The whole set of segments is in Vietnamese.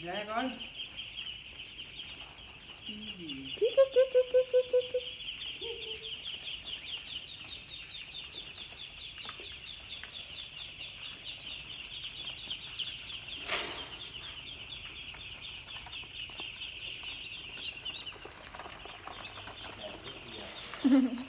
Dragon. Mm-hmm.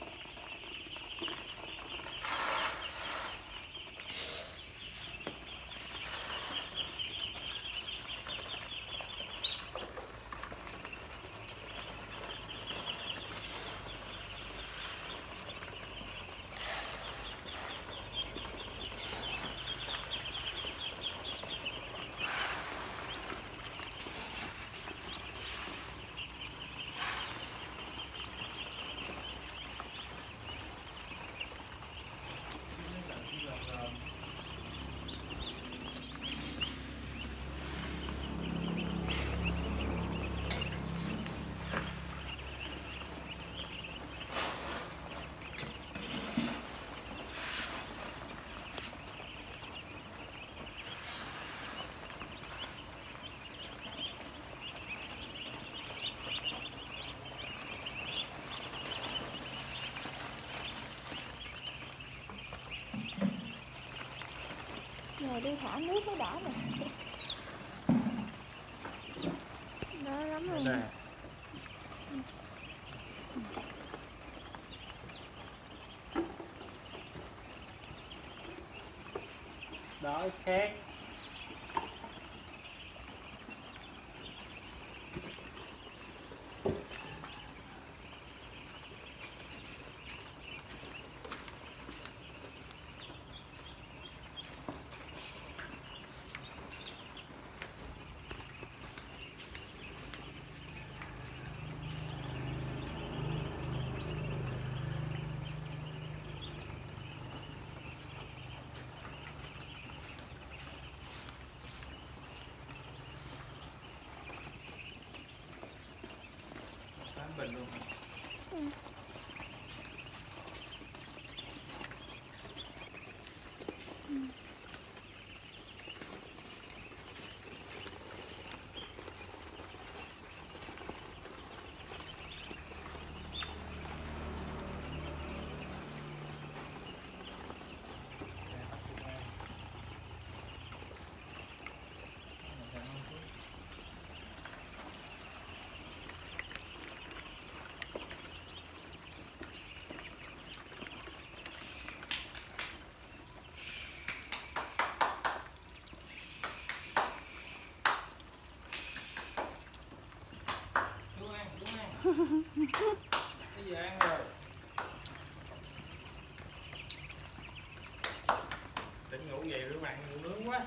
Đi thả nước nó đỏ nè đó lắm rồi. Nè. Đói khát Perdão. Hum. Xuống giờ ăn rồi tỉnh ngủ về rửa mặn ngủ nướng quá.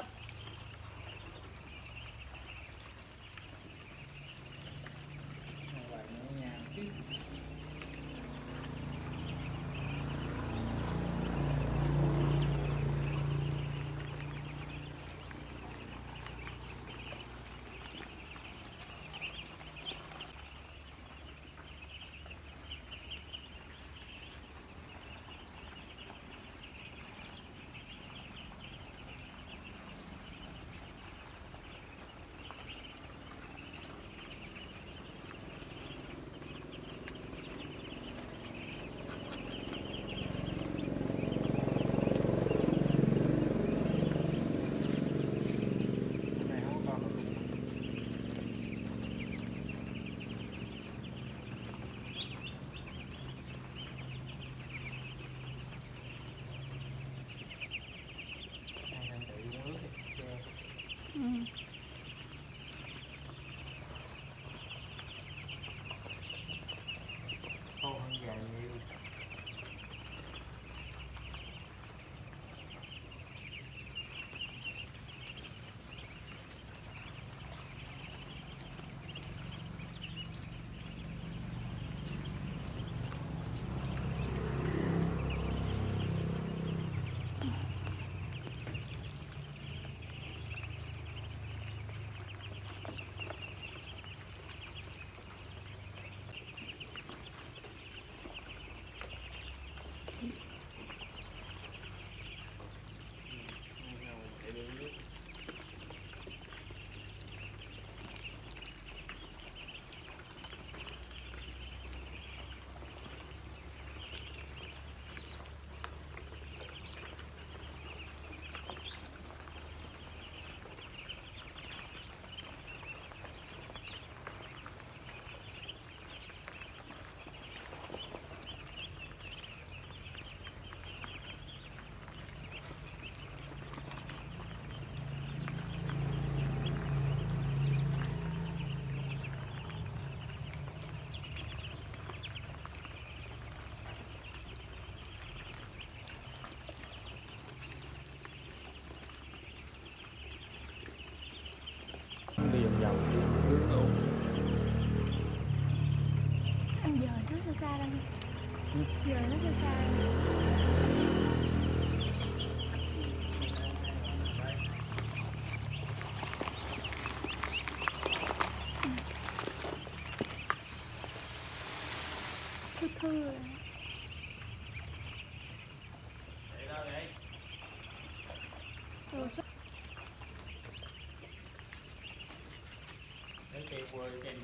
Là xa đây Ừ. giờ nó là xa thư thư rồi để rồi chắc để kẹp rồi kẹp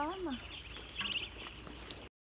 calma.